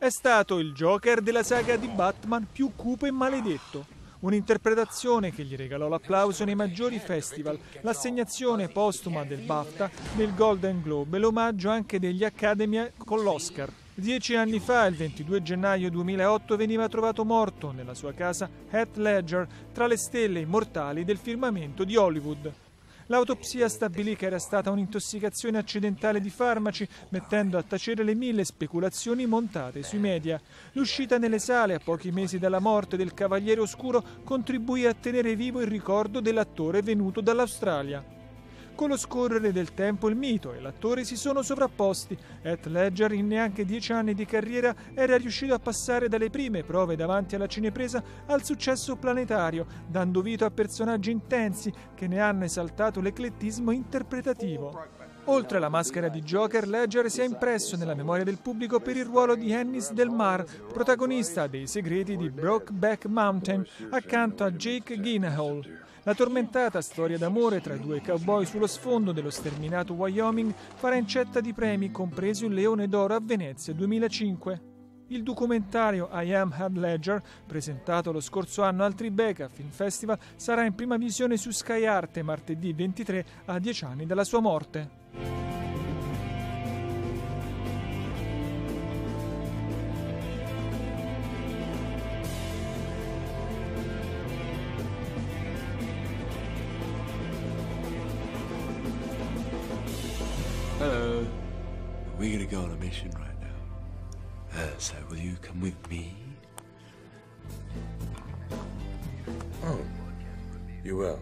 È stato il Joker della saga di Batman più cupo e maledetto. Un'interpretazione che gli regalò l'applauso nei maggiori festival, l'assegnazione postuma del BAFTA, del Golden Globe e l'omaggio anche degli Academy con l'Oscar. Dieci anni fa, il 22 gennaio 2008, veniva trovato morto nella sua casa Heath Ledger tra le stelle immortali del firmamento di Hollywood. L'autopsia stabilì che era stata un'intossicazione accidentale di farmaci, mettendo a tacere le mille speculazioni montate sui media. L'uscita nelle sale a pochi mesi dalla morte del Cavaliere Oscuro contribuì a tenere vivo il ricordo dell'attore venuto dall'Australia. Con lo scorrere del tempo il mito e l'attore si sono sovrapposti. Heath Ledger in neanche dieci anni di carriera era riuscito a passare dalle prime prove davanti alla cinepresa al successo planetario, dando vita a personaggi intensi che ne hanno esaltato l'eclettismo interpretativo. Oltre alla maschera di Joker, Ledger si è impresso nella memoria del pubblico per il ruolo di Ennis Del Mar, protagonista dei segreti di Brokeback Mountain, accanto a Jake Gyllenhaal. La tormentata storia d'amore tra due cowboy sullo sfondo dello sterminato Wyoming farà incetta di premi, compreso il Leone d'Oro a Venezia 2005. Il documentario I Am Heath Ledger, presentato lo scorso anno al Tribeca Film Festival, sarà in prima visione su Sky Arte martedì 23 a dieci anni dalla sua morte. Hello. We're gonna go on a mission right. Uh, so will you come with me? Oh, you will.